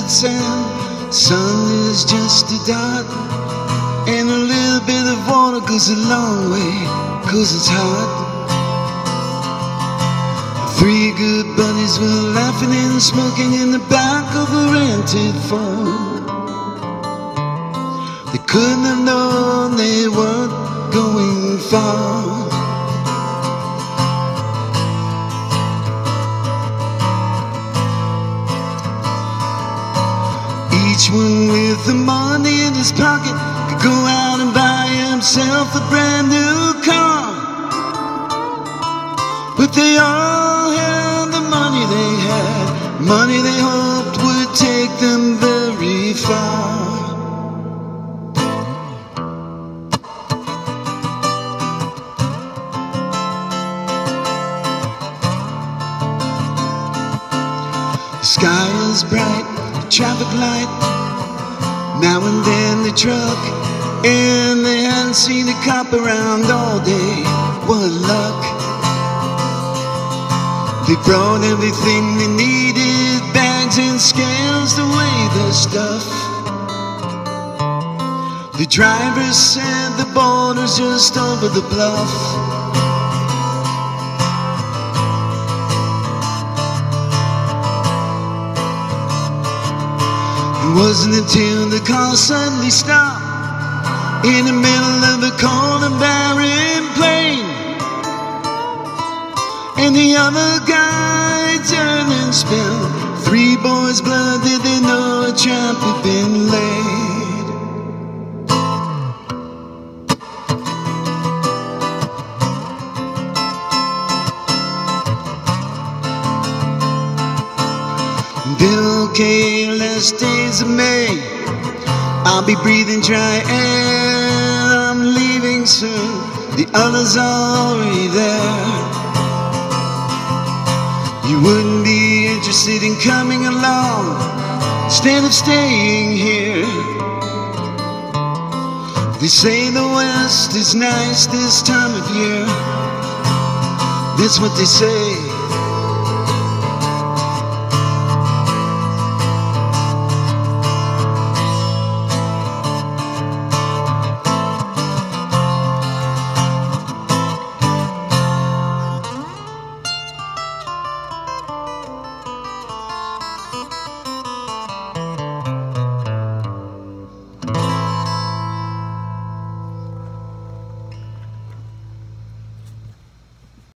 desert sand. Sun is just a dot, and a little bit of water goes a long way, cause it's hot. Three good buddies were laughing and smoking in the back of a rented Ford. They couldn't have known with the money in his pocket could go out and buy himself a brand new car. But they all had the money they had, money they hoped would take them very far. The sky is bright, the traffic light. Now and then the truck, and they hadn't seen a cop around all day. What luck! They brought everything they needed, bags and scales to weigh the stuff. The driver said the border's just over the bluff. It wasn't until the car suddenly stopped in the middle of a cold and barren plain. And the other guy turned and spilled three boys' blood. Did they know a trap had been laid? K. last days of May. I'll be breathing dry air. I'm leaving soon. The others are already there. You wouldn't be interested in coming along instead of staying here. They say the West is nice this time of year. That's what they say.